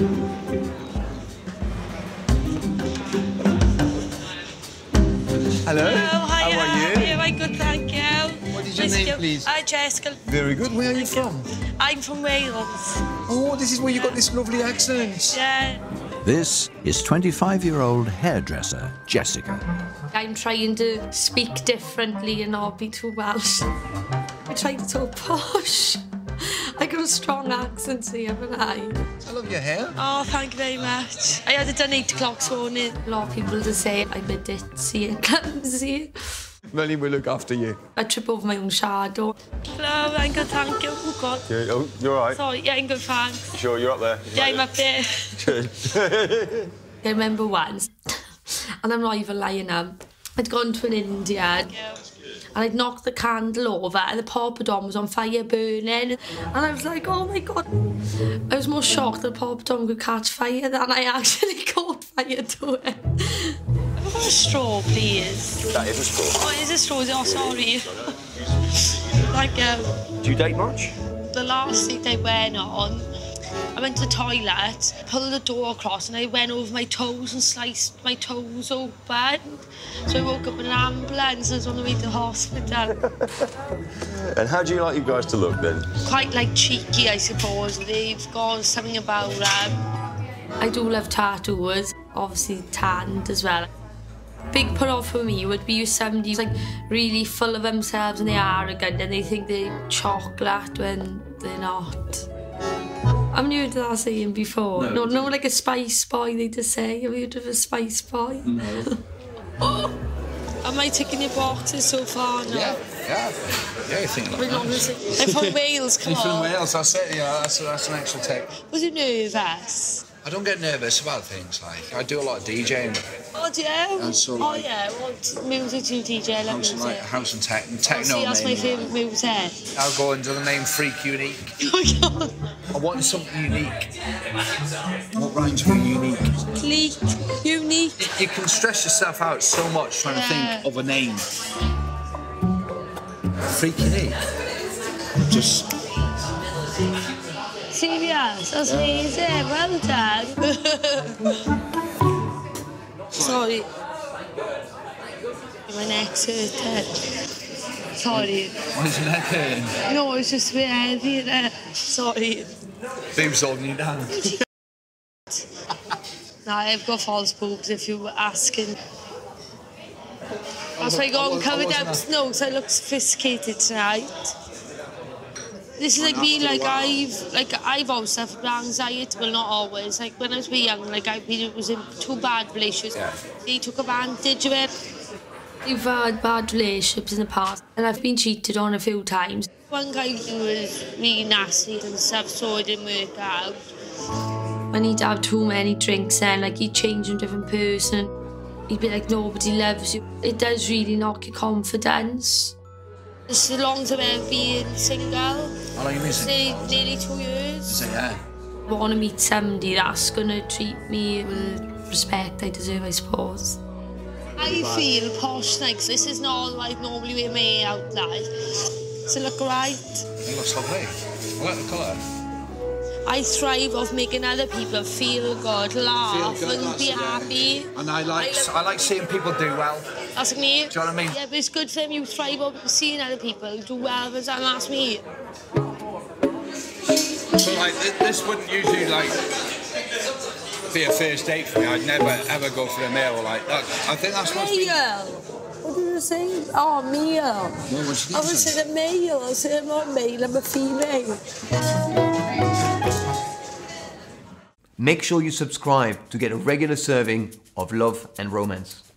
Hello. Hello, hi. How are you? Yeah, I'm good, thank you. What is your Nice name, to- please? Hi, Jessica. Very good. Where are you from? I'm from Wales. Oh, this is where you got this lovely accent. Yeah. This is 25 year old hairdresser Jessica. I'm trying to speak differently and not be too Welsh. I try to talk posh. I got a strong accent here, haven't I? I love your hair. Oh, thank you very much. I had it done 8 o'clock this morning. A lot of people just say I'm a ditzy and clumsy. Melly will look after you. I trip over my own shadow. Hello, I'm good, thank you. Oh, God. Yeah, oh, you're all right. Sorry, yeah, I'm good, thanks. Sure, you're up there. Yeah, I'm up there. I remember once, and I'm not even lying now, I'd gone to an Indian Yeah. And I'd knocked the candle over and the poppadom was on fire burning and I was like, oh my god. I was more shocked that the poppadom could catch fire than I actually caught fire to it. Have got a straw, please? That is a straw. Oh, is it straw? Oh, sorry. Thank you. Um, Do you date much? the last date I went on, I went to the toilet, pulled the door across, and I went over my toes and sliced my toes open. So I woke up in an ambulance and was on the way to the hospital. And how do you like you guys to look then? Quite like cheeky, I suppose. They've got something about them. I do love tattoos, obviously tanned as well. Big put off for me would be if somebody's like really full of themselves and they're arrogant and they think they're chocolate when they're not. I've never heard that saying before. No, no, like a spice boy they just say. Have you heard of a spice boy? Oh, Am I ticking your boxes so far now? Yeah, yeah. Yeah, I think We're not gonna say- I'm from Wales, come You're from on. Wales, that's it, yeah, that's, that's an extra take. Was you nervous? I don't get nervous about things like I do a lot of DJing, Oh, do you? And so, oh, yeah. What music do you DJ? I love house and, like, music. house and tech, and Oh, techno. see, that's my favourite music. I'll go under the name Freak Unique. Oh, my God. I wanted something unique. What rhymes with unique? Unique. Unique. You can stress yourself out so much trying to think of a name. Freak Unique. Just Serious. That's amazing. Well done. Sorry. My neck's hurting. Sorry. Why is your hurting? No, it's just a bit heavy. innit? Sorry. Babe's holding you down. No, I've got false boobs if you were asking. That's why I got them covered up snow, so I look sophisticated tonight. This is like me, like uh, I've, like I've always suffered with anxiety, well not always. Like when I was young, like I've was in two bad relationships. They took advantage of it. I've had bad relationships in the past and I've been cheated on a few times. One guy who was really nasty and stuff, so it didn't work out. When he'd have too many drinks then, like he'd change into a different person. He'd be like, nobody loves you. It does really knock your confidence. It's the long time I've been single. How long you It's missing? nearly, nearly two years. Say yeah. I want to meet somebody that's going to treat me with respect I deserve, I suppose. I feel posh like this is not like normally wear my hair out like. So look right. It looks lovely. I like the colour. I thrive off making other people feel good, laugh, Feel good, and be yeah. happy. And I like I I like seeing people do well. That's me. Do you know what I mean? Yeah, but it's good for them. You thrive off seeing other people do well, and that's me. So like th- this wouldn't usually like be a first date for me. I'd never ever go for a meal like that. I think that's what's been Male. What did I say? Oh, male. What was I was saying a male. I said I'm not male. I'm a female. Make sure you subscribe to get a regular serving of love and romance.